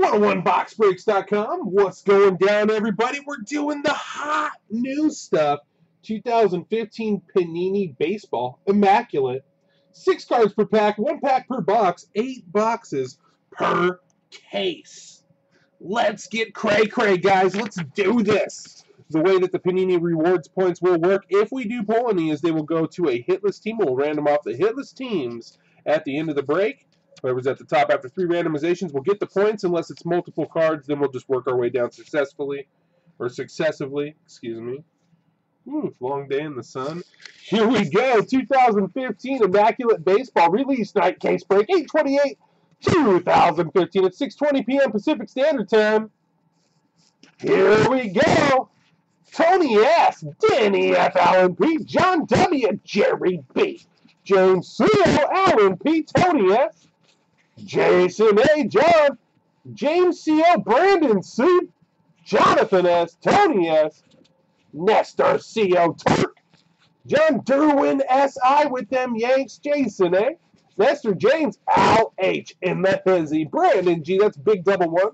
101boxbreaks.com. What's going down, everybody? We're doing the hot new stuff. 2015 Panini Baseball Immaculate. Six cards per pack, one pack per box, eight boxes per case. Let's get cray cray, guys. Let's do this. The way that the Panini rewards points will work, if we do pull any, is they will go to a hitless team. We'll random off the hitless teams at the end of the break. Whoever's at the top after three randomizations will get the points. Unless it's multiple cards, then we'll just work our way down successfully, or successively, excuse me. Ooh, long day in the sun. Here we go. 2015 Immaculate Baseball release night case break. 828 2015 at 6.20 p.m. Pacific Standard Time. Here we go. Tony S., Danny F. Allen P., John W., Jerry B., James C. Allen P., Tony S., Jason A. John, James C.O. Brandon C. Jonathan S. Tony S. Nestor C.O. Turk, John Derwin S.I. with them Yanks, Jason A. Nestor James, Al H. the hizzy, Brandon G. That's big double one.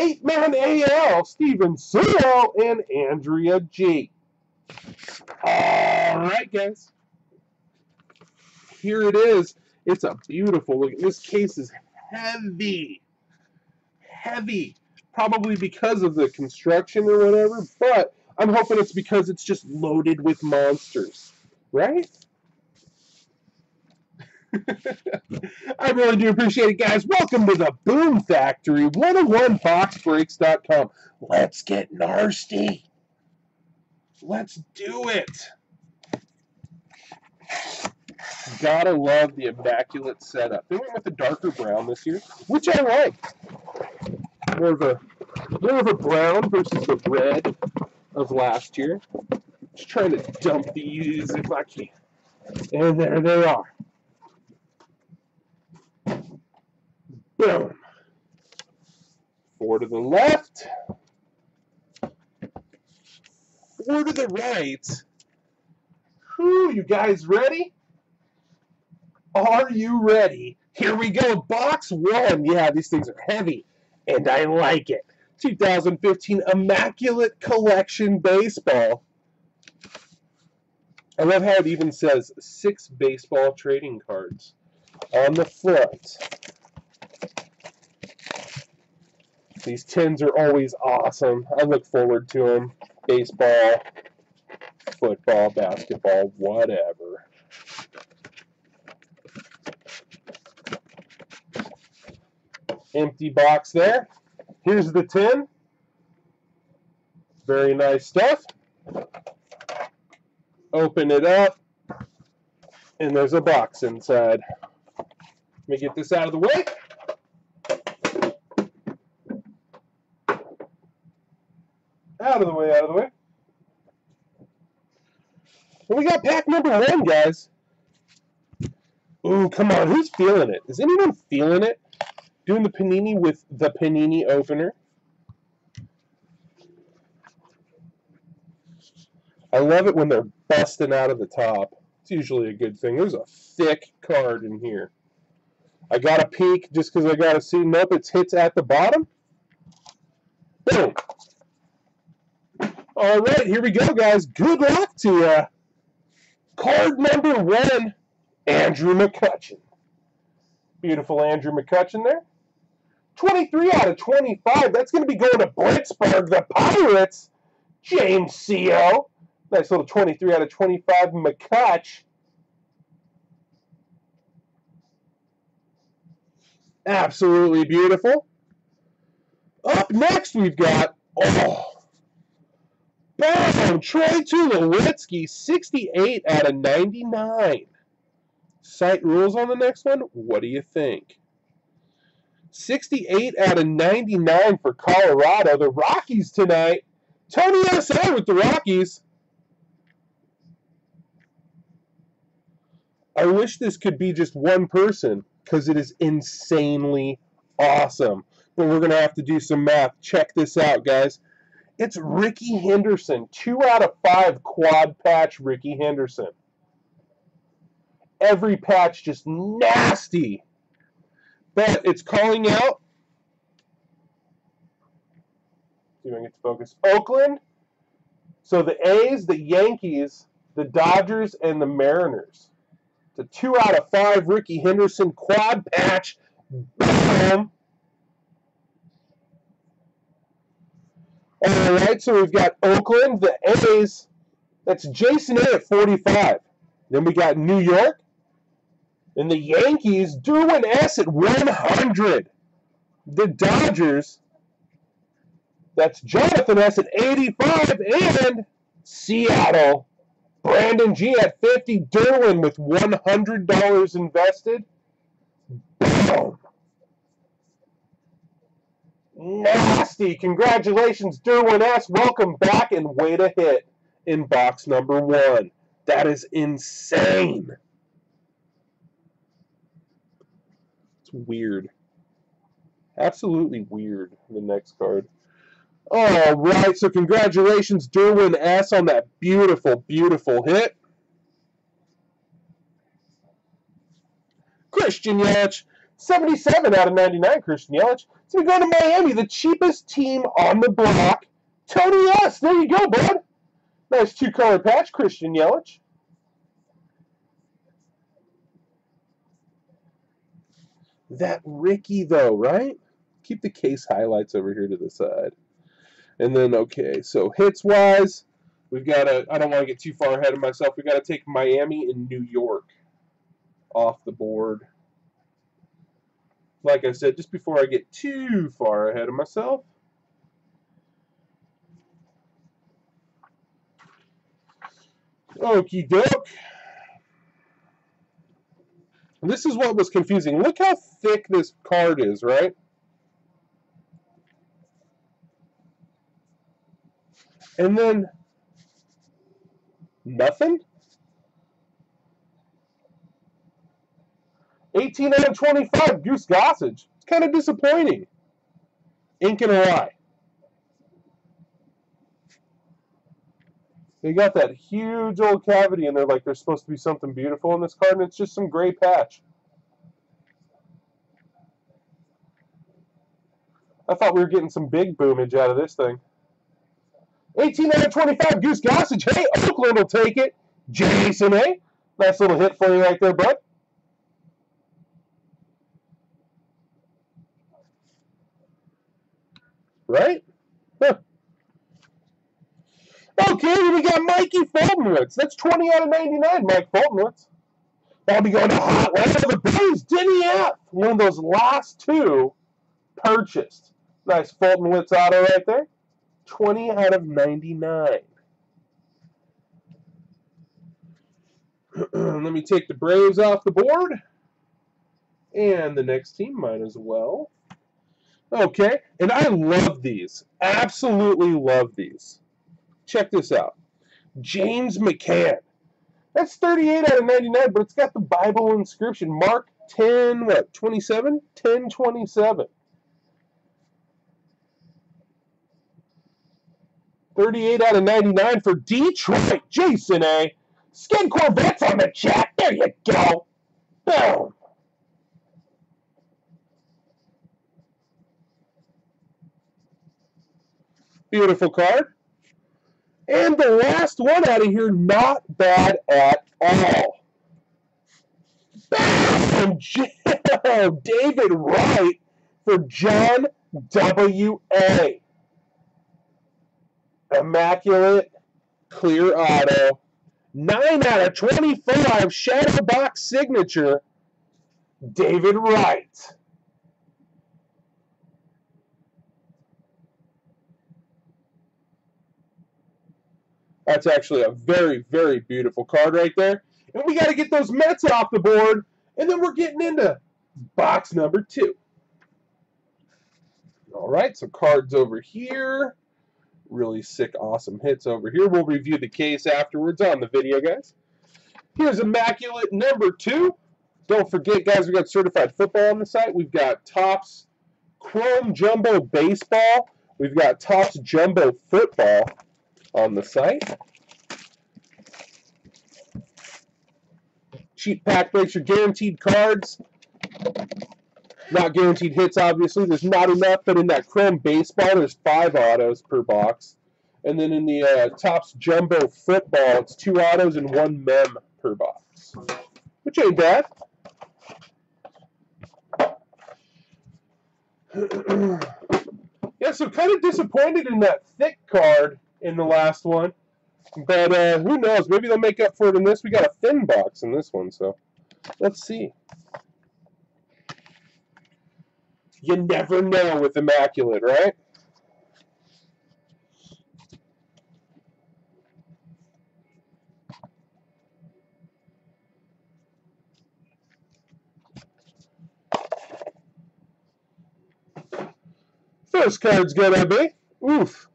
Eight man AL, Steven C.O. and Andrea G. All right, guys. Here it is. It's a beautiful look. This case is heavy. Heavy. Probably because of the construction or whatever, but I'm hoping it's because it's just loaded with monsters. Right? I really do appreciate it, guys. Welcome to the Boom Factory, 101boxbreaks.com. Let's get nasty. Let's do it. Gotta love the immaculate setup. They went with the darker brown this year, which I like. More of a more of a brown versus the red of last year. Just trying to dump these if I can. And there they are. Boom. Four to the left. Four to the right. Whew, you guys ready? Are you ready? Here we go. Box one. Yeah, these things are heavy, and I like it. 2015 Immaculate Collection Baseball. I love how it even says six baseball trading cards on the front. These tins are always awesome. I look forward to them. Baseball, football, basketball, whatever. Empty box there. Here's the tin. Very nice stuff. Open it up, and there's a box inside. Let me get this out of the way. Out of the way, out of the way. Well, we got pack number one, guys. Ooh, come on. Who's feeling it? Is anyone feeling it? Doing the panini with the panini opener. I love it when they're busting out of the top. It's usually a good thing. There's a thick card in here. I got a peek just because I got to see. Nope, it's hits at the bottom. Boom. All right, here we go, guys. Good luck to you. Card number one, Andrew McCutchen. Beautiful Andrew McCutchen there. 23 out of 25. That's going to be going to Blitzburg, the Pirates. James C.O. Nice little 23 out of 25 McCutch. Absolutely beautiful. Up next, we've got, oh, Bam! Troy Tulowitzki, 68 out of 99. Site rules on the next one? What do you think? 68 out of 99 for Colorado. The Rockies tonight. Tony S.A. with the Rockies. I wish this could be just one person because it is insanely awesome. But we're going to have to do some math. Check this out, guys. It's Rickey Henderson. Two out of five quad patch Rickey Henderson. Every patch just nasty. But it's calling out See if I get to focus. Oakland. So the A's, the Yankees, the Dodgers, and the Mariners. It's a two out of five Rickey Henderson quad patch. Bam! All right, so we've got Oakland, the A's. That's Jason A at 45. Then we got New York. And the Yankees, Derwin S at 100. The Dodgers, that's Jonathan S at 85. And Seattle, Brandon G at 50. Derwin with $100 invested. Boom. Nasty. Congratulations, Derwin S. Welcome back and way to hit in box number one. That is insane. Weird. Absolutely weird, the next card. All right, so congratulations, Derwin S. on that beautiful, beautiful hit. Christian Yelich, 77 out of 99, Christian Yelich. So we go to Miami, the cheapest team on the block. Tony S. There you go, bud. Nice two-color patch, Christian Yelich. That Rickey, though, right? Keep the case highlights over here to the side. And then, okay, so hits-wise, we've got to, I don't want to get too far ahead of myself. We've got to take Miami and New York off the board. Like I said, just before I get too far ahead of myself, Okie doke. This is what was confusing. Look how thick this card is, right? And then nothing? 18 out of 25, Goose Gossage. It's kind of disappointing. Ink and a lie. They got that huge old cavity and they're like there's supposed to be something beautiful in this card, and it's just some gray patch. I thought we were getting some big boomage out of this thing. 18 out of 25, Goose Gossage. Hey, Oakland will take it. Jason, hey. Nice little hit for you right there, bud. Right? Huh. Okay, we got Mikey Foltynewicz. That's 20 out of 99, Mike Foltynewicz. I'll be going to Hotland of the Blues. Denny F. One of those last two purchased. Nice Foltynewicz auto right there. 20 out of 99. Let me take the Braves off the board. And the next team might as well. Okay, and I love these. Absolutely love these. Check this out. James McCann. That's 38 out of 99, but it's got the Bible inscription. Mark 10, what, 27? 10, 27. 38 out of 99 for Detroit. Jason A. Skin Corvettes on the chat. There you go. Boom. Beautiful card. And the last one out of here, not bad at all. Bam! David Wright for John W.A. Immaculate, clear auto. 9 out of 25, shadow box signature, David Wright. That's actually a very, very beautiful card right there. And we got to get those Mets off the board, and then we're getting into box number two. All right, so cards over here. Really sick, awesome hits over here. We'll review the case afterwards on the video, guys. Here's Immaculate number two. Don't forget, guys, we got certified football on the site. We've got Topps Chrome Jumbo Baseball. We've got Topps Jumbo Football on the site. Cheap pack breaks are guaranteed cards. Not guaranteed hits, obviously. There's not enough, but in that Chrome baseball, there's five autos per box. And then in the uh, Topps Jumbo football, it's two autos and one mem per box. Which ain't bad. yeah, so kind of disappointed in that thick card in the last one. But uh, who knows? Maybe they'll make up for it in this. We got a thin box in this one, so let's see. You never know with Immaculate, right? First card's gonna be, oof,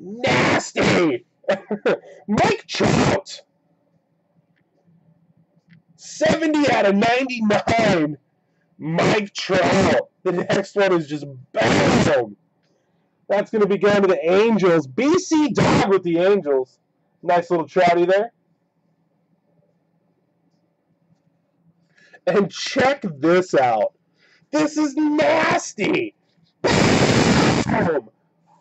nasty! Mike Trout! 70 out of 99. Mike Trout. The next one is just bam. That's going to be going to the Angels. BC Dog with the Angels. Nice little trouty there. And check this out. This is nasty. Boom.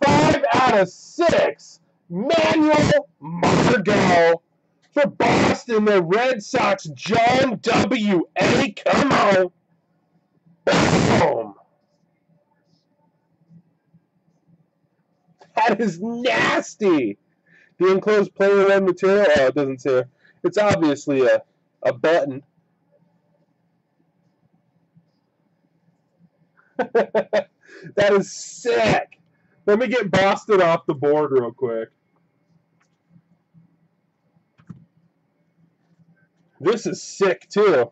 Five out of six. Manuel Margot for Boston, the Red Sox, John W. A. Come on. Boom. That is nasty. The enclosed player one material, oh, it doesn't say. It's obviously a, a button. that is sick. Let me get Boston off the board real quick. This is sick too.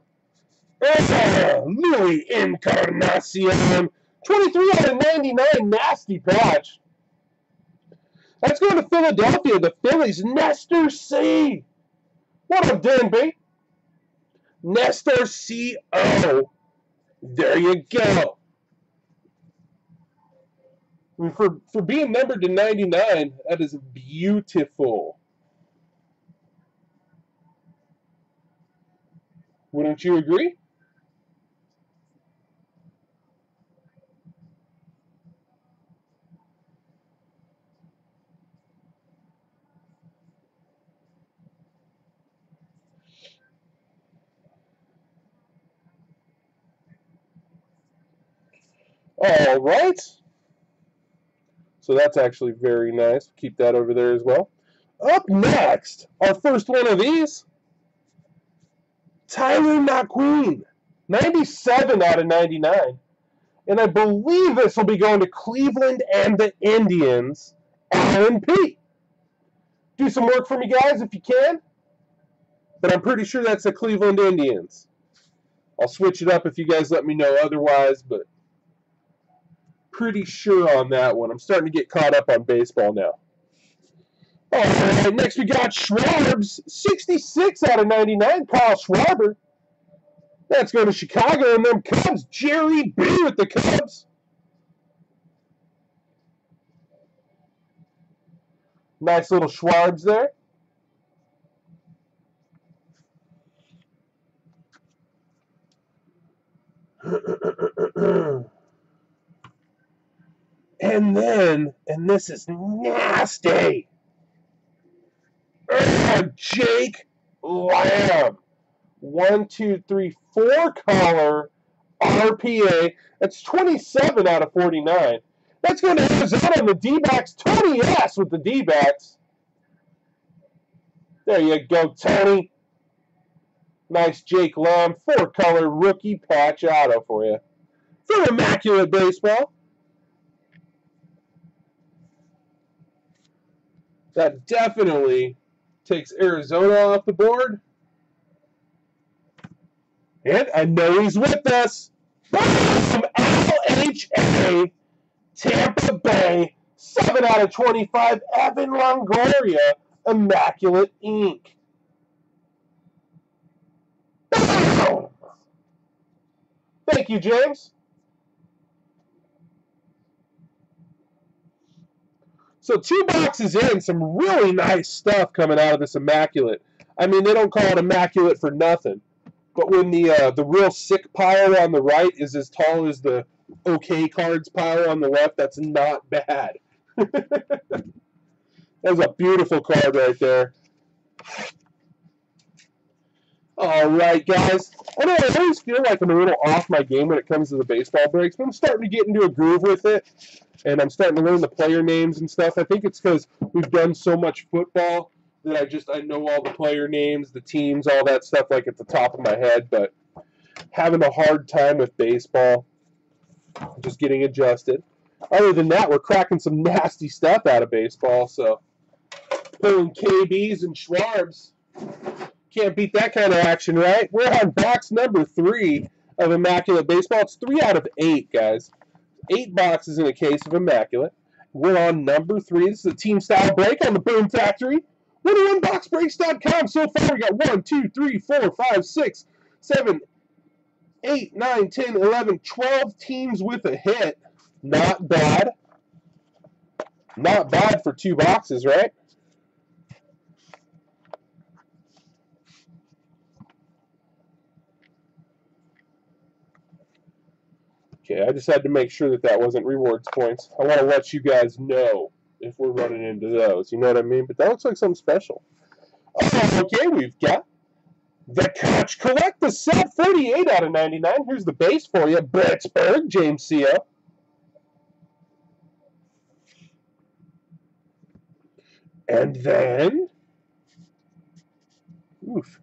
Louis Encarnacion. 23 out of 99, nasty patch. Let's go to Philadelphia. The Phillies, Nestor C. What up, Dan B? Nestor C.O. There you go. For, for being numbered to 99, that is beautiful. Wouldn't you agree? All right. So that's actually very nice. Keep that over there as well. Up next, our first one of these, Tyler McQueen, 97 out of 99. And I believe this will be going to Cleveland and the Indians, Alan P. Do some work for me, guys, if you can. But I'm pretty sure that's the Cleveland Indians. I'll switch it up if you guys let me know otherwise, but pretty sure on that one. I'm starting to get caught up on baseball now. All right, next we got Schwarbs, 66 out of 99, Kyle Schwarber. That's going to Chicago, and them Cubs, Jerry B with the Cubs. Nice little Schwarbs there. And then, and this is nasty. Jake Lamb. One, two, three, four color RPA. That's 27 out of 49. That's going to Arizona and the D-backs. Tony S with the D-backs. There you go, Tony. Nice Jake Lamb, four color rookie patch auto for you. For Immaculate Baseball. That definitely takes Arizona off the board. And I know he's with us. From LHA, Tampa Bay, 7 out of 25, Evan Longoria, Immaculate Ink. Thank you, James. So two boxes in, some really nice stuff coming out of this Immaculate. I mean, they don't call it Immaculate for nothing. But when the uh, the real sick pile on the right is as tall as the okay cards pile on the left, that's not bad. That's a beautiful card right there. All right, guys. I know I always feel like I'm a little off my game when it comes to the baseball breaks, but I'm starting to get into a groove with it, and I'm starting to learn the player names and stuff. I think it's because we've done so much football that I just I know all the player names, the teams, all that stuff like at the top of my head, but having a hard time with baseball, just getting adjusted. Other than that, we're cracking some nasty stuff out of baseball, so pulling KBs and Schwarbs. Can't beat that kind of action, right? We're on box number three of Immaculate Baseball. It's three out of eight, guys. Eight boxes in a case of Immaculate. We're on number three. This is a team style break on the Boom Factory. 101boxbreaks.com. So far, we got one, two, three, four, five, six, seven, eight, nine, ten, eleven, twelve teams with a hit. Not bad. Not bad for two boxes, right? Okay, I just had to make sure that that wasn't rewards points. I want to let you guys know if we're running into those. You know what I mean? But that looks like something special. Oh, okay, we've got the Catch Collect, the set 48 out of 99. Here's the base for you. Pittsburgh, James Seo. And then, oof,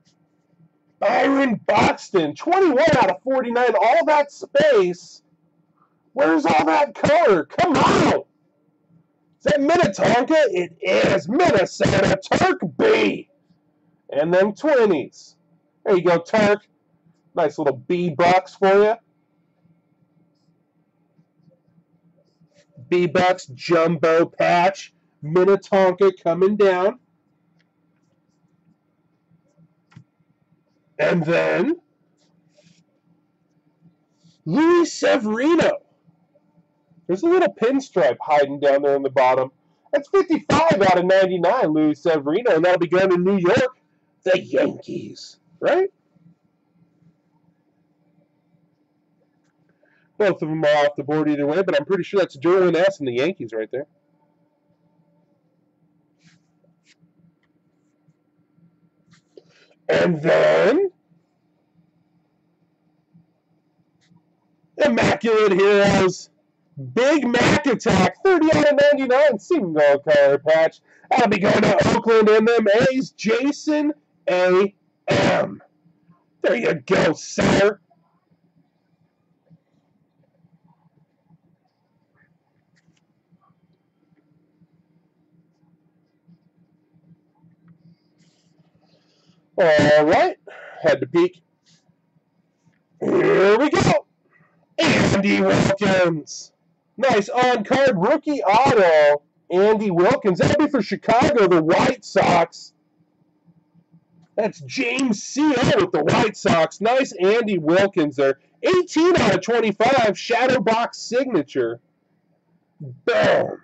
Byron Buxton, 21 out of 49. All that space Where's all that color? Come on! Is that Minnetonka? It is Minnesota Turk B. And them 20s. There you go, Turk. Nice little B box for you. B box jumbo patch. Minnetonka coming down. And then Luis Severino. There's a little pinstripe hiding down there on the bottom. That's 55 out of 99, Luis Severino, and that'll be going to New York, the Yankees, right? Both of them are off the board either way, but I'm pretty sure that's Derwin S. and the Yankees right there. And then Immaculate Heroes. Big Mac Attack, 30 out of 99, single color patch. I'll be going to Oakland MMA's Jason A. M. There you go, sir. All right, had to peek. Here we go. Andy Wilkins. Nice on card rookie auto, Andy Wilkins. That'll be for Chicago, the White Sox. That's James Seo with the White Sox. Nice Andy Wilkins there. 18 out of 25, shadow box signature. Boom.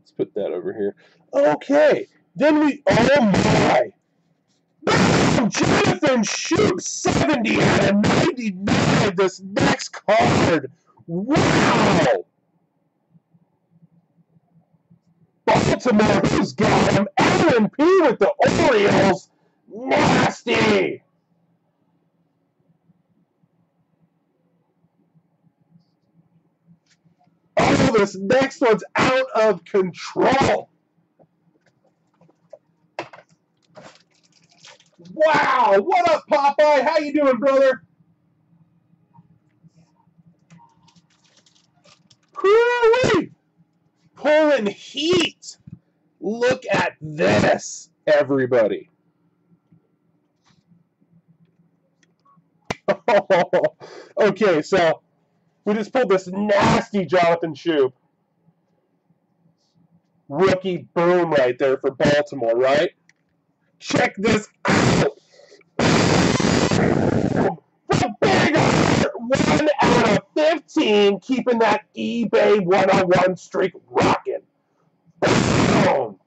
Let's put that over here. Okay. Then we, oh my. Jonathan Schoop, 70 out of 99. This next card. Wow! Baltimore, who's got him? Allen P with the Orioles. Nasty! Oh, this next one's out of control. Wow! What up, Popeye? How you doing, brother? Hoo-wee! Pulling heat. Look at this, everybody. okay, so we just pulled this nasty Jonathan Schoop. Rookie boom right there for Baltimore, right? Check this out. The big 1 out of 15, keeping that eBay 101 streak rocking. Boom!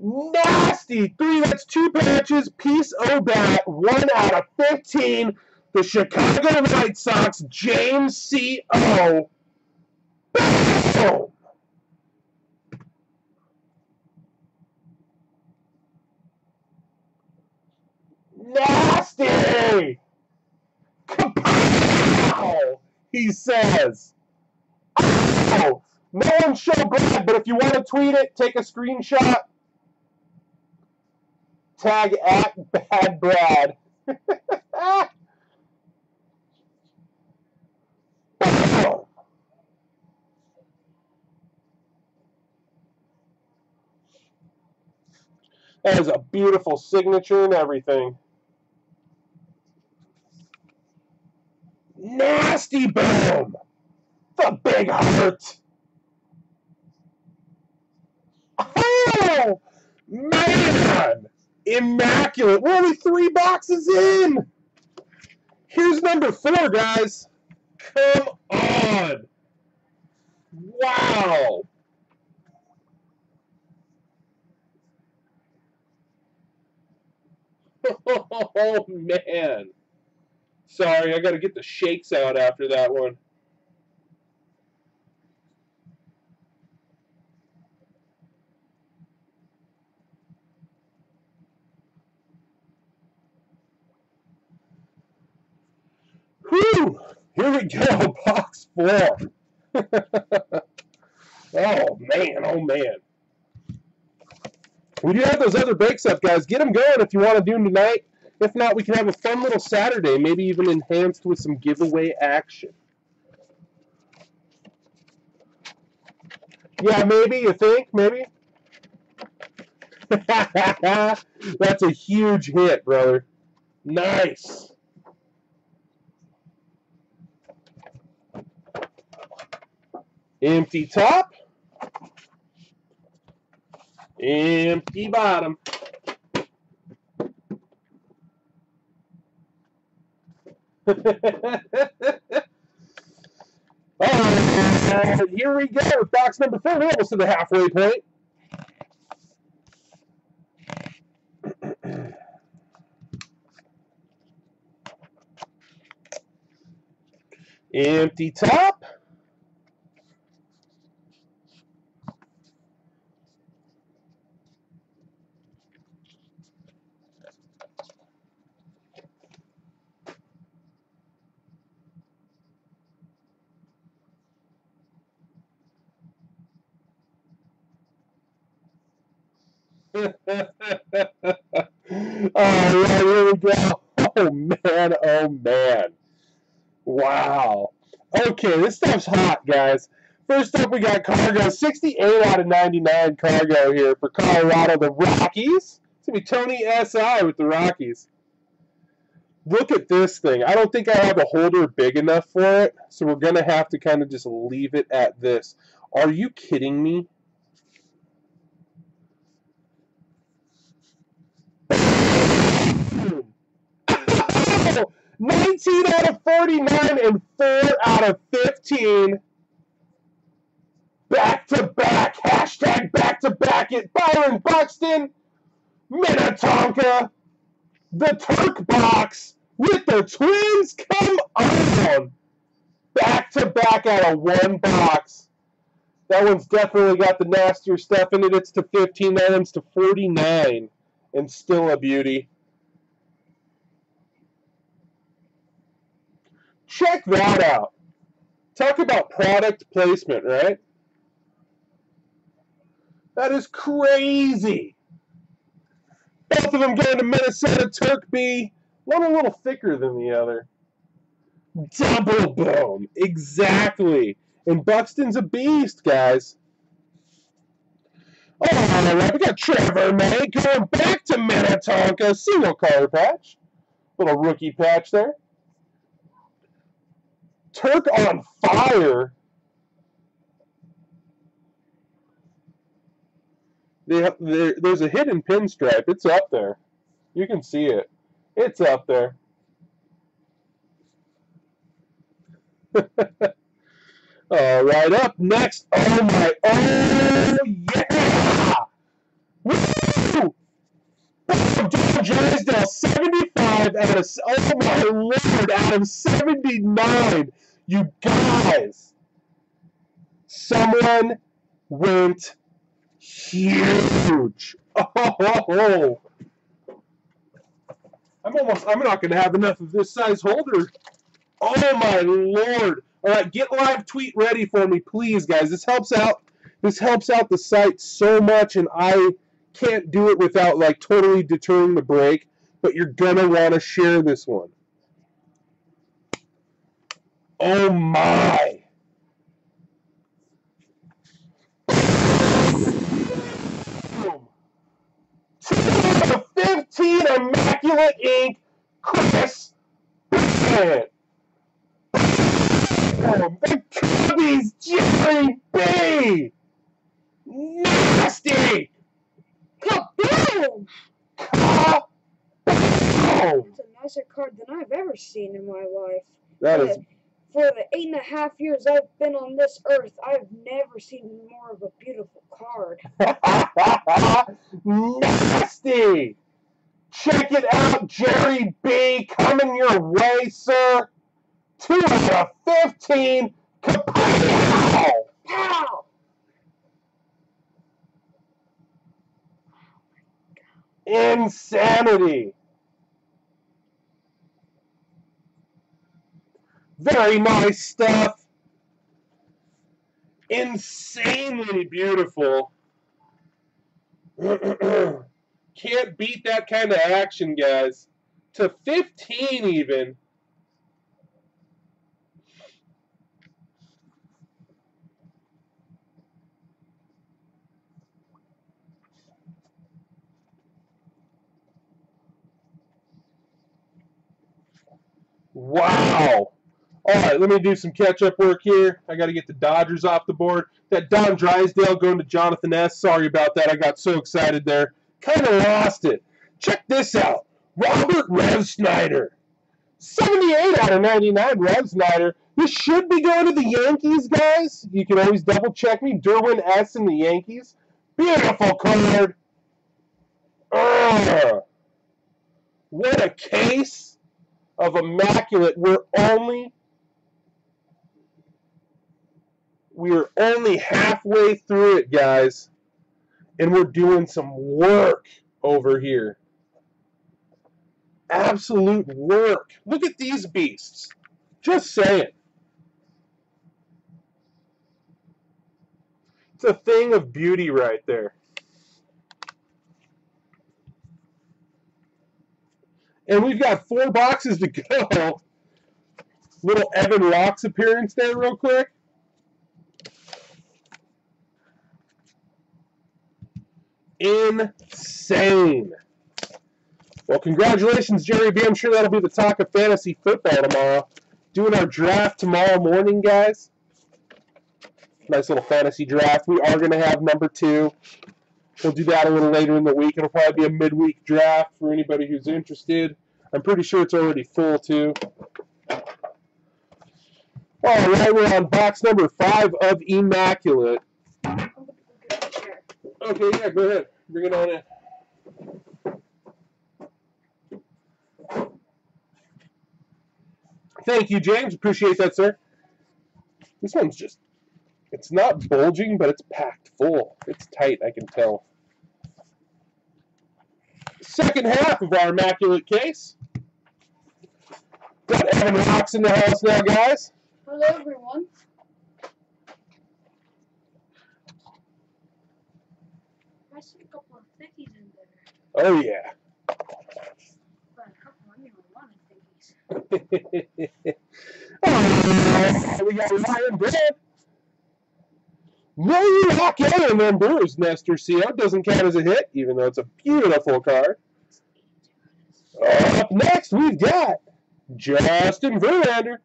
Nasty! Three, that's two patches. Peace bat. 1 out of 15. The Chicago White Sox, James C.O. Boom! Nasty! Kapow! He says. Oh! No one show Brad, but if you want to tweet it, take a screenshot. Tag at Bad Brad. That is a beautiful signature and everything. Nasty boom! The big heart! Oh! Man! Immaculate! We're only three boxes in! Here's number four, guys. Come on! Wow! Oh, man. Sorry, I got to get the shakes out after that one. Whew! Here we go, box four. oh, man, oh, man. We do have those other breaks up, guys. Get them going if you want to do them tonight. If not, we can have a fun little Saturday, maybe even enhanced with some giveaway action. Yeah, maybe, you think? Maybe? That's a huge hit, brother. Nice. Empty top. Empty bottom. Alright, uh, here we go. Box number four. We're almost to the halfway point. Empty top. Oh, man. Oh, man. Wow. Okay, this stuff's hot, guys. First up, we got Cargo. 68 out of 99 Cargo here for Colorado, the Rockies. It's going to be Tony S.I. with the Rockies. Look at this thing. I don't think I have a holder big enough for it, so we're going to have to kind of just leave it at this. Are you kidding me? 19 out of 49 and 4 out of 15. Back to back. Hashtag back to back it. Byron Buxton. Minnetonka. The Turk box with the twins. Come on. Back to back out of one box. That one's definitely got the nastier stuff in it. It's to 15 items to 49. And still a beauty. Check that out. Talk about product placement, right? That is crazy. Both of them going to Minnesota Turk B. One a little thicker than the other. Double boom. Exactly. And Buxton's a beast, guys. Oh, all right, we got Trevor May going back to Minnetonka. Single color patch. Little rookie patch there. Turk on fire. They, there's a hidden pinstripe. It's up there. You can see it. It's up there. All uh, right, up next. Oh my! Oh yeah! Woo! Oh, Don Drysdale, 75 out of oh my lord, out of 79. You guys, someone went huge. Oh, I'm almost. I'm not going to have enough of this size holder. Oh my lord! All right, get live tweet ready for me, please, guys. This helps out. This helps out the site so much, and I can't do it without like totally deterring the break. But you're gonna want to share this one. Oh my! Boom. 15 immaculate ink, Kris Bryant. Boom. Oh, the Cubbies, Jerry B. Nasty. Kaboom! Kaboom. That's a nicer card than I've ever seen in my life. That is For the eight and a half years I've been on this earth, I've never seen more of a beautiful card. nasty. Check it out, Jerry B. Coming your way, sir. Two out of 15. Kapow! Pow! Insanity. Very nice stuff. Insanely beautiful. Can't beat that kind of action, guys. To 15 even. Wow. All right, let me do some catch-up work here. I got to get the Dodgers off the board. That Don Drysdale going to Jonathan S. Sorry about that. I got so excited there. Kind of lost it. Check this out. Robert Refsnyder. 78 out of 99, Refsnyder. This should be going to the Yankees, guys. You can always double check me. Derwin S. and the Yankees. Beautiful card. Ugh. What a case of immaculate. We're only we're only halfway through it, guys, and we're doing some work over here. Absolute work. Look at these beasts. Just saying. It's a thing of beauty right there. And we've got four boxes to go. Little Evan Rocks appearance there, real quick. Insane. Well, congratulations, Jerry B. I'm sure that'll be the talk of fantasy football tomorrow. Doing our draft tomorrow morning, guys. Nice little fantasy draft. We are going to have number two. We'll do that a little later in the week. It'll probably be a midweek draft for anybody who's interested. I'm pretty sure it's already full, too. All right, we're on box number five of Immaculate. Okay, yeah, go ahead. Bring it on in. Thank you, James. Appreciate that, sir. This one's just, it's not bulging, but it's packed full. It's tight, I can tell. Second half of our immaculate case. Got Evan Rocks in the house now, guys. Hello, everyone. I see a couple of thickies in there. Oh, yeah. But a couple of even wanted thickies. oh, we got Ryan Braun. Milwaukee members, Nestor CO doesn't count as a hit, even though it's a beautiful card. Up next, we've got Justin Verlander.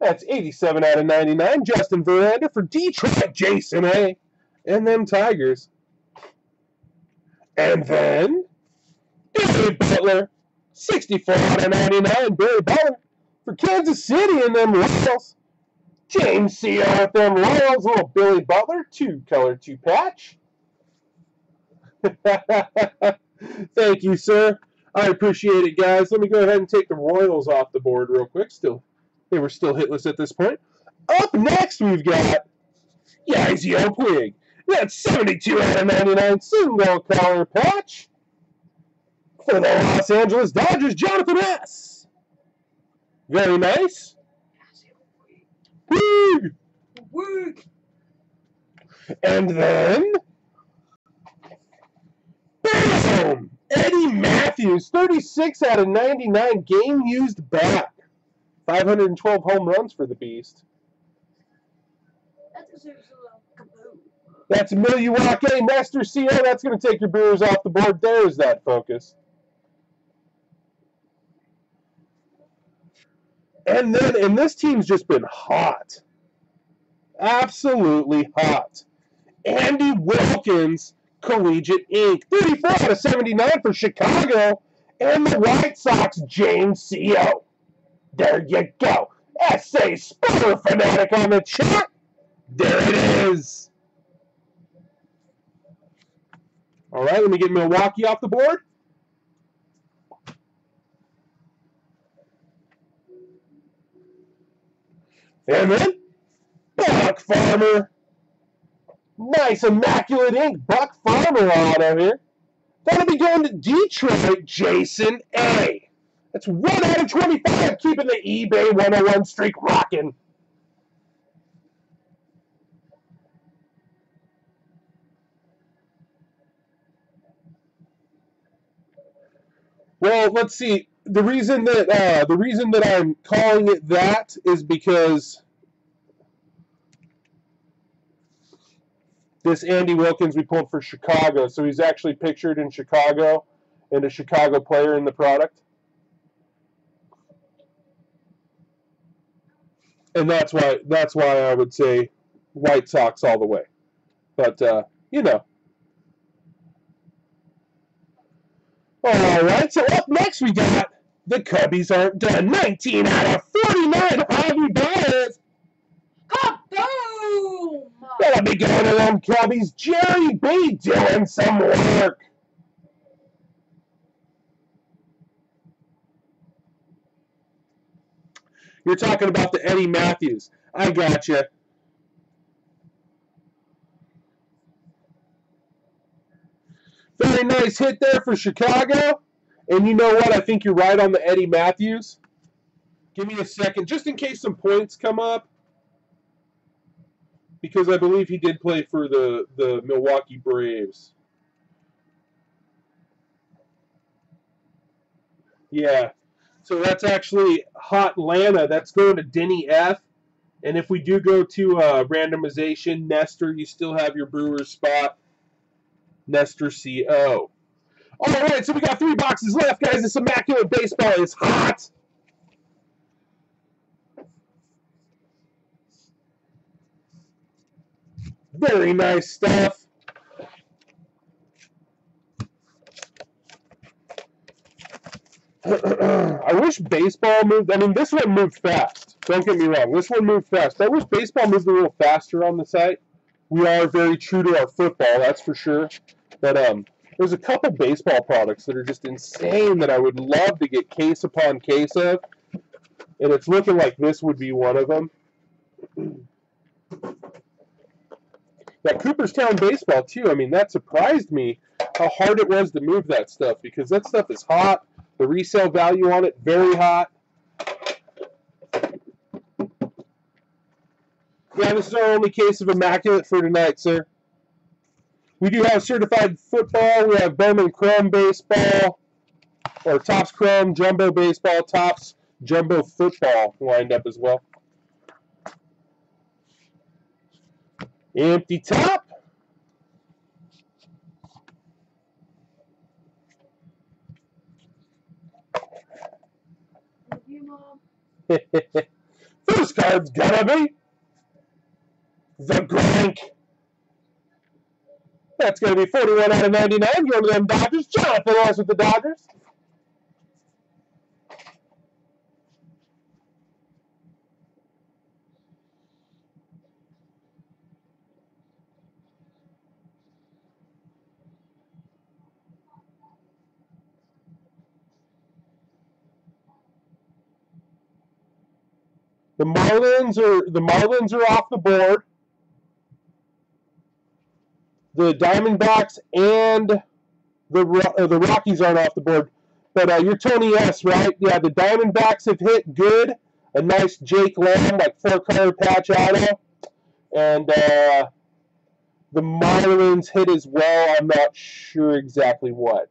That's 87 out of 99. Justin Verlander for Detroit, Jason A. And them Tigers. And then Billy Butler, 64 out of 99, Billy Butler for Kansas City and them Royals. James C.O. with them Royals, little Billy Butler, two color, two patch. Thank you, sir. I appreciate it, guys. Let me go ahead and take the Royals off the board real quick. Still, they were still hitless at this point. Up next, we've got Yizzy Puig. That's 72 out of 99 single color patch for the Los Angeles Dodgers, Jonathan S. Very nice. Puig. Wig. And then, boom! Eddie Mathews, 36 out of 99 game used back. 512 home runs for the Beast. That deserves a little kaboom. That's Milwaukee Master CO. Oh, that's going to take your Brewers off the board. There's that focus. And then, and this team's just been hot. Absolutely hot. Andy Wilkins, Collegiate Ink. 34 out of 79 for Chicago. And the White Sox, James CO. There you go. SA Spoiler Fanatic on the chat. There it is. All right, let me get Milwaukee off the board. And then Buck Farmer. Nice, immaculate ink. Buck Farmer out of here. That'll be going to Detroit, Jason A. That's 1 out of 25, keeping the eBay 101 streak rocking. Well, let's see. The reason that uh, the reason that I'm calling it that is because this Andy Wilkins we pulled for Chicago, so he's actually pictured in Chicago and a Chicago player in the product. And that's why that's why I would say White Sox all the way. But uh, you know. All right, so up next we got the Cubbies aren't done. 19 out of 49, Javi Baez. Kaboom! Gotta be going to them Cubbies. Jerry B doing some work. You're talking about the Eddie Mathews. I gotcha. Very nice hit there for Chicago. And you know what? I think you're right on the Eddie Mathews. Give me a second, just in case some points come up. Because I believe he did play for the, the Milwaukee Braves. Yeah. So that's actually Hot Atlanta. That's going to Denny F. And if we do go to uh, randomization, Nestor, you still have your Brewers spot. Nestor CO. All right, so we got three boxes left, guys. This immaculate baseball is hot. Very nice stuff. I wish baseball moved. I mean, this one moved fast. Don't get me wrong. This one moved fast. I wish baseball moved a little faster on the site. We are very true to our football, that's for sure. But um, there's a couple baseball products that are just insane that I would love to get case upon case of. And it's looking like this would be one of them. That Cooperstown baseball, too. I mean, that surprised me how hard it was to move that stuff because that stuff is hot. The resale value on it, very hot. Yeah, this is our only case of immaculate for tonight, sir. We do have certified football. We have Bowman Chrome baseball, or Topps Chrome, Jumbo baseball, Topps Jumbo football lined up as well. Empty top. Thank you, Mom. First card's gonna be the Grank. That's going to be 41 out of 99. Going to them Dodgers. Jonathan Lewis with the Dodgers. The Marlins are the Marlins are off the board. The Diamondbacks and the uh, the Rockies aren't off the board. But uh, you're Tony S, right? Yeah, the Diamondbacks have hit good. A nice Jake Lamb, like four color patch auto. And uh, the Marlins hit as well. I'm not sure exactly what.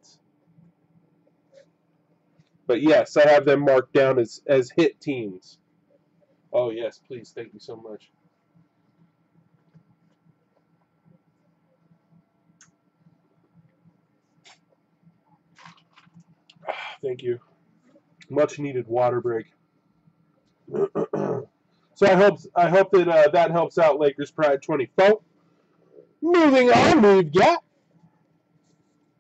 But yes, I have them marked down as, as hit teams. Oh, yes, please. Thank you so much. Thank you. Much needed water break. so I hope I hope that uh, that helps out Lakers Pride 24. Moving on, we've got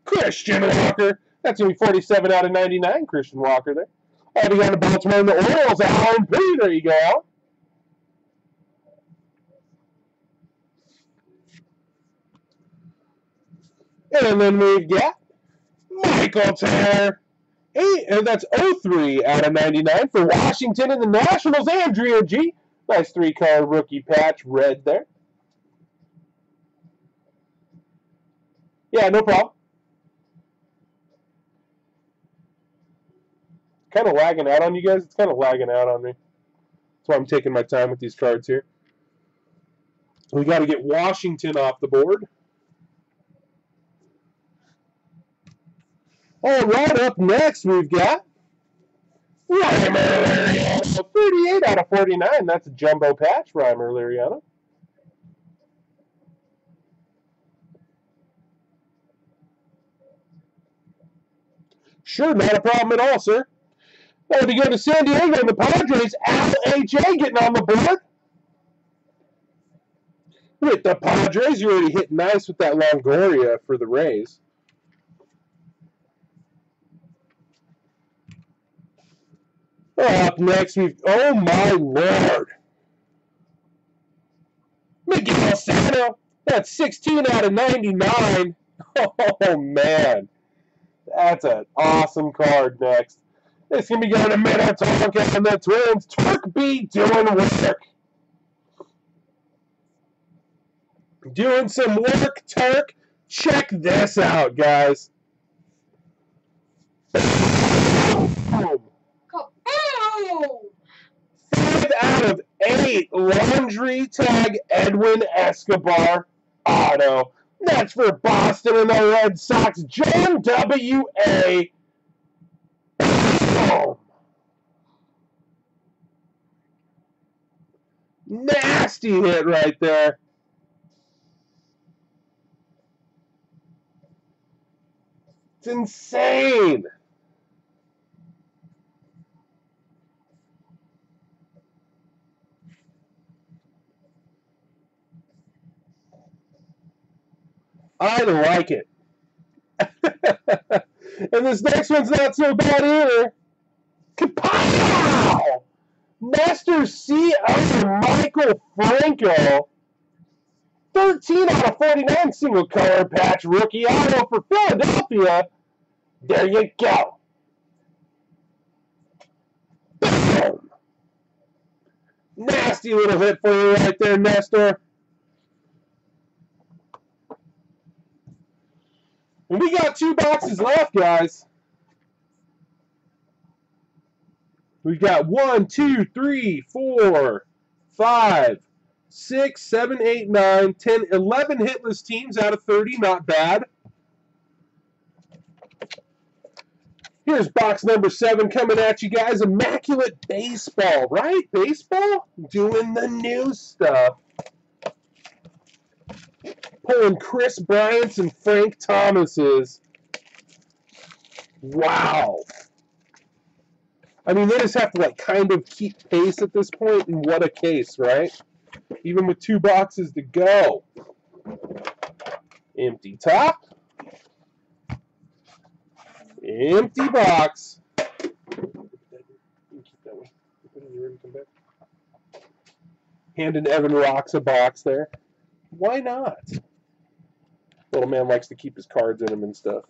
Christian Walker. That's gonna be 47 out of 99. Christian Walker there. Adding on to Baltimore and the Orioles, Alan P. There you go. And then we've got Michael Taylor. Eight, and that's 03 out of 99 for Washington and the Nationals. Andrea G. Nice three color rookie patch, red there. Yeah, no problem. Kind of lagging out on you guys. It's kind of lagging out on me. That's why I'm taking my time with these cards here. We got to get Washington off the board. All right, up next we've got Liriano. 38 out of 49. That's a jumbo patch, Rymer Liriano. Sure, not a problem at all, sir. Now we go to San Diego and the Padres. Al H.A. getting on the board. With the Padres, you already hit nice with that Longoria for the Rays. Up next, we've. Oh my lord! Miguel Sano. That's 16 out of 99. Oh man. That's an awesome card next. It's going to be going to Minnetonka and the Twins. Turk B doing work. Doing some work, Turk. Check this out, guys. Boom. Five out of eight laundry tag Edwin Escobar auto. That's for Boston and the Red Sox. John W.A. Nasty hit right there. It's insane. I like it. and this next one's not so bad either. Kapow! Master C. Maikel Franco. 13 out of 49 single color patch rookie auto for Philadelphia. There you go. Boom. Nasty little hit for you right there, Nestor. We got two boxes left, guys. We've got one, two, three, four, five, six, seven, eight, nine, ten, eleven hitless teams out of 30. Not bad. Here's box number seven coming at you guys. Immaculate Baseball, right? Baseball? Doing the new stuff pulling Kris Bryant's and Frank Thomas's. Wow. I mean, they just have to like kind of keep pace at this point. and what a case, right? Even with two boxes to go. Empty top. Empty box. Handing Evan Rocks a box there. Why not? Little man likes to keep his cards in him and stuff.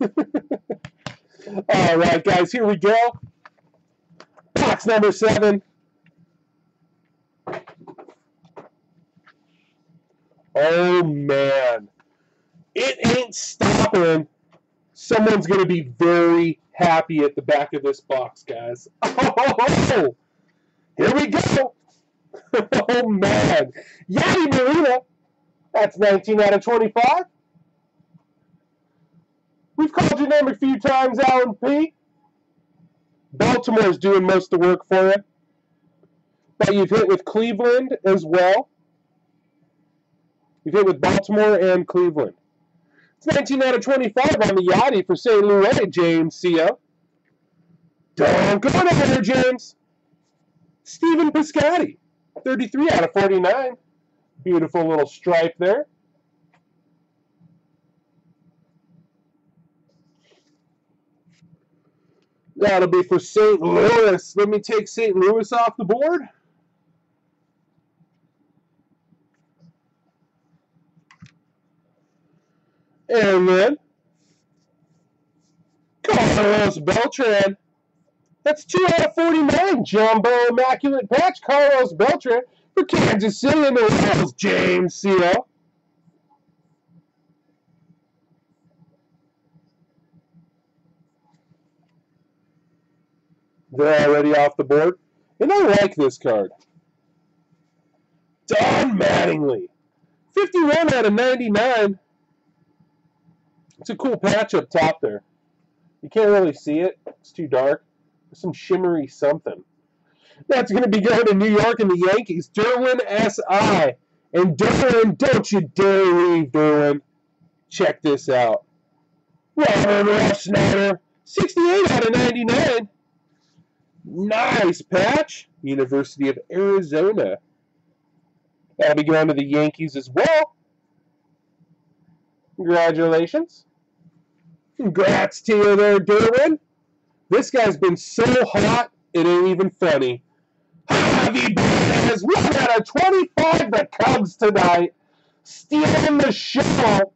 All right, guys, here we go. Box number seven. Oh, man. It ain't stopping. Someone's going to be very happy at the back of this box, guys. Oh, here we go. oh, man. Yadi Molina. That's 19 out of 25. We've called your name a few times, Alan P. Baltimore's doing most of the work for you. But you've hit with Cleveland as well. You've hit with Baltimore and Cleveland. It's 19 out of 25 on the Yadi for St. Louis, James Co. Don't go there, James. Stephen Piscotty, 33 out of 49. Beautiful little stripe there. That'll be for St. Louis. Let me take St. Louis off the board. And then Carlos Beltran. That's 2 out of 49. Jumbo Immaculate Patch. Carlos Beltran for Kansas City Royals. James Seal. They're already off the board. And I like this card. Don Mattingly. 51 out of 99. It's a cool patch up top there. You can't really see it. It's too dark. There's some shimmery something. That's going to be going to New York and the Yankees. Derwin S.I. And Derwin, don't you dare leave, Derwin. Check this out. Rob Refsnyder, 68 out of 99. Nice patch. University of Arizona. That'll be going to the Yankees as well. Congratulations. Congrats to you there, Derwin. This guy's been so hot, it ain't even funny. Javi Baez, we got a 25 the Cubs tonight. Stealing the show.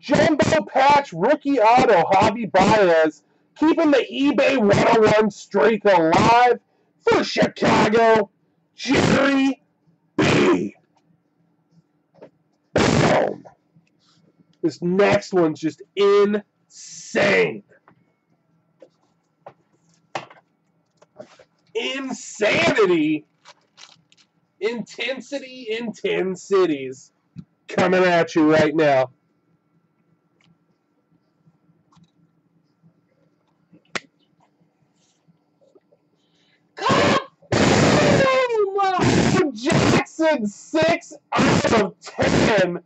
Jumbo Patch rookie auto, Javi Baez. Keeping the eBay 101 streak alive for Chicago, Jerry B. Boom. This next one's just insane. Insanity. Intensity in 10 cities. Coming at you right now. Jackson, 6 out of 10.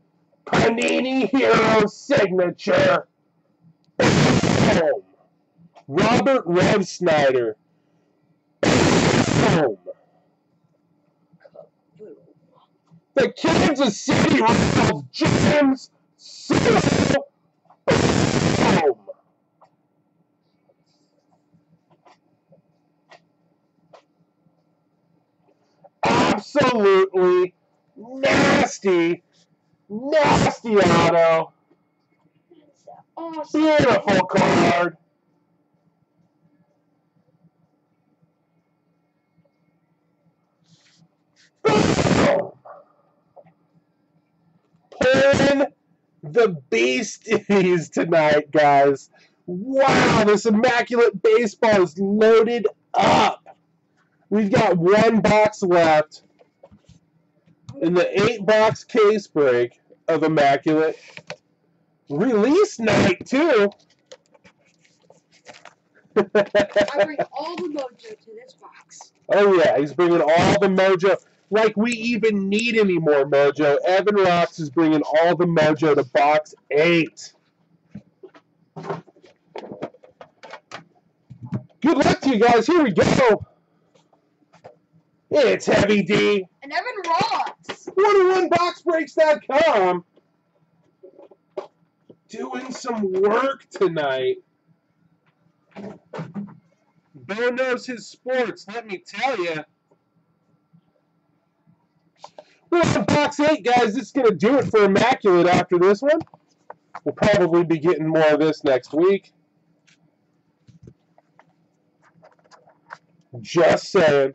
Panini Hero signature. Robert Refsnyder. Boom. The Kansas City Royals, James Seal. Boom. Absolutely nasty Nasty auto. Awesome. Beautiful card. The beasties tonight, guys. Wow, this immaculate baseball is loaded up. We've got one box left in the eight box case break of Immaculate. Release night, too. I bring all the mojo to this box. oh, yeah, he's bringing all the mojo. Like we even need any more mojo. Evan Rocks is bringing all the mojo to box eight. Good luck to you guys. Here we go. It's Heavy D. And Evan Ross. 21boxbreaks.com. doing some work tonight. Bo knows his sports, let me tell you. Box eight, guys. This is going to do it for Immaculate after this one. We'll probably be getting more of this next week. Just saying.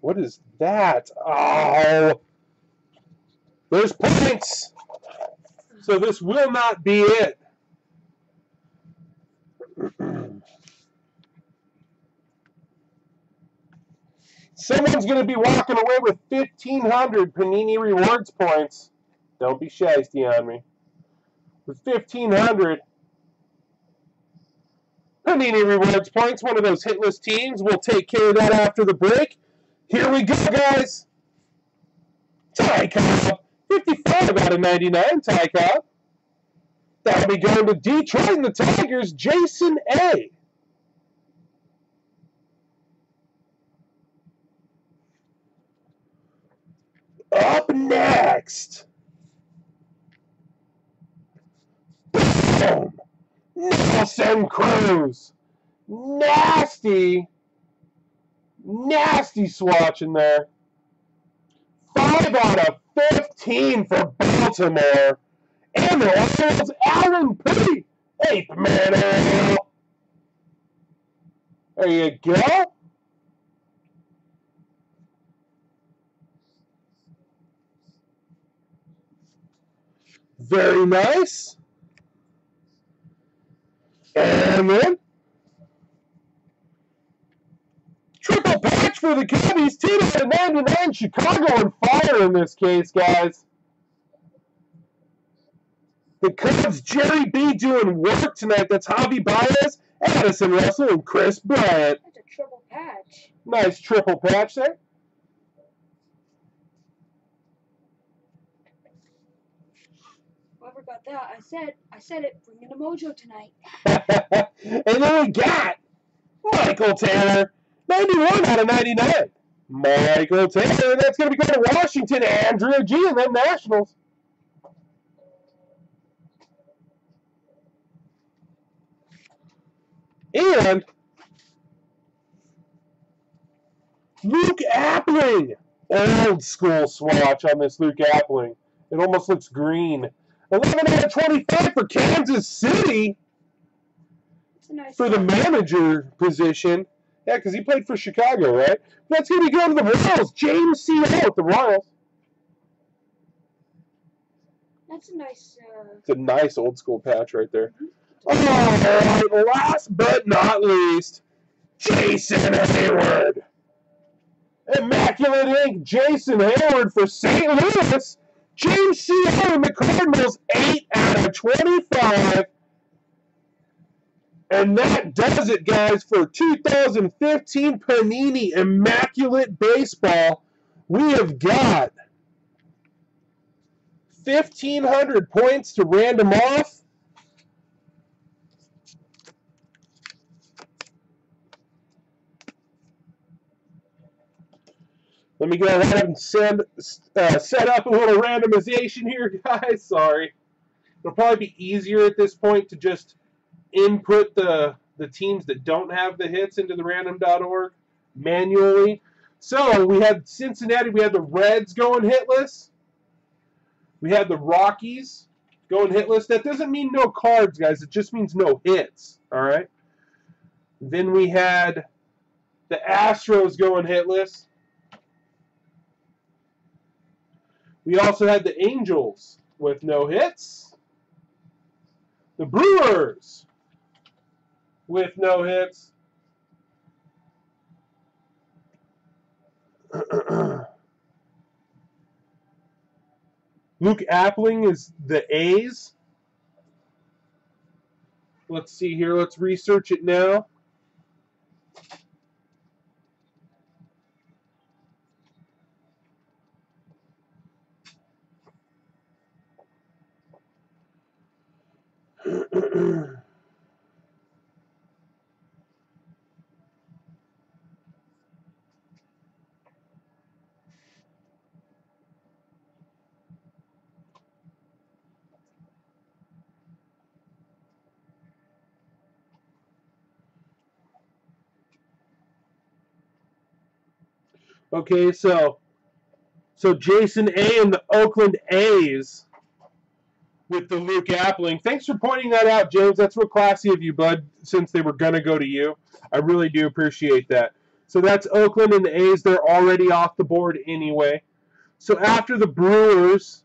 What is that? Oh, there's points. So this will not be it. Someone's going to be walking away with 1,500 Panini Rewards points. Don't be shisty on me. With 1,500 Panini Rewards points, one of those hitless teams. We'll take care of that after the break. Here we go, guys. Ty Cobb, 55 out of 99, Ty Cobb. That'll be going to Detroit and the Tigers, Jason A. Up next. Boom. Nelson Cruz. Nasty, nasty swatch in there. Five out of 15 for Baltimore. And the Orioles, Alan P. Eighth man. There you go. Very nice. And then triple patch for the Cubbies. 10 out of 99. Chicago on fire in this case, guys. The Cubs, Jerry B doing work tonight. That's Javi Baez, Addison Russell, and Kris Bryant. That's a triple patch. Nice triple patch there. That, I said, I said it. Bring in a mojo tonight. and then we got Michael Taylor, 91 out of 99. Michael Taylor, that's going to be going to Washington, Andrew G, and then Nationals. And Luke Appling. Old school swatch on this Luke Appling. It almost looks green. 11 out of 25 for Kansas City nice for the manager position. Yeah, because he played for Chicago, right? That's going to be going to the Royals. James C. Hill at the Royals. That's a nice. Uh, It's a nice old school patch right there. All right, last but not least, Jason Heyward. Immaculate Ink, Jason Heyward for St. Louis. James the Cardinals, 8 out of 25. And that does it, guys, for 2015 Panini Immaculate Baseball. We have got 1,500 points to random off. Let me go ahead and send, uh, set up a little randomization here, guys. Sorry. It'll probably be easier at this point to just input the, the teams that don't have the hits into the random.org manually. So we had Cincinnati, we had the Reds going hitless. We had the Rockies going hitless. That doesn't mean no cards, guys. It just means no hits. All right. Then we had the Astros going hitless. We also had the Angels with no hits. The Brewers with no hits. Luke Appling is the A's. Let's see here. Let's research it now. Okay, so so Jason A and the Oakland A's with the Luke Appling. Thanks for pointing that out, James. That's real classy of you, bud, since they were going to go to you. I really do appreciate that. So that's Oakland and the A's. They're already off the board anyway. So after the Brewers,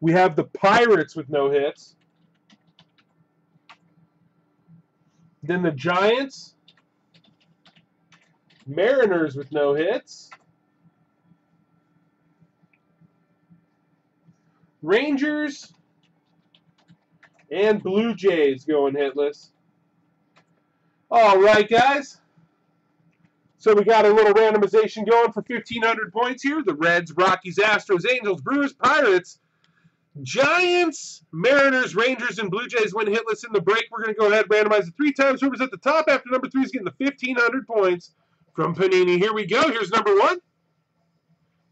we have the Pirates with no hits. Then the Giants, Mariners with no hits. Rangers and Blue Jays going hitless. All right, guys. So we got a little randomization going for 1,500 points here. The Reds, Rockies, Astros, Angels, Brewers, Pirates, Giants, Mariners, Rangers, and Blue Jays went hitless in the break. We're going to go ahead and randomize it three times. Whoever's at the top after number three is getting the 1,500 points from Panini. Here we go. Here's number one.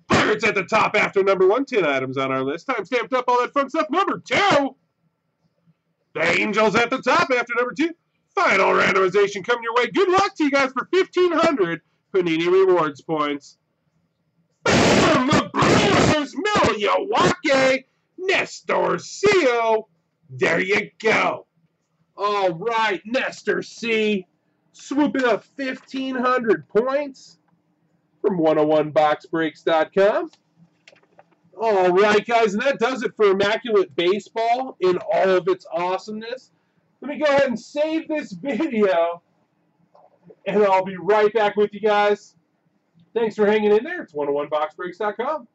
Pirates at the top after number one. 10 items on our list. Time stamped up all that fun stuff. Number two. The Angels at the top after number two. Final randomization coming your way. Good luck to you guys for 1,500 Panini Rewards points. From the Brewers, Milwaukee, Nestor Cio. There you go. All right, Nestor C. Swooping up 1,500 points from 101boxbreaks.com. All right, guys, and that does it for Immaculate Baseball in all of its awesomeness. Let me go ahead and save this video, and I'll be right back with you guys. Thanks for hanging in there. It's 101boxbreaks.com.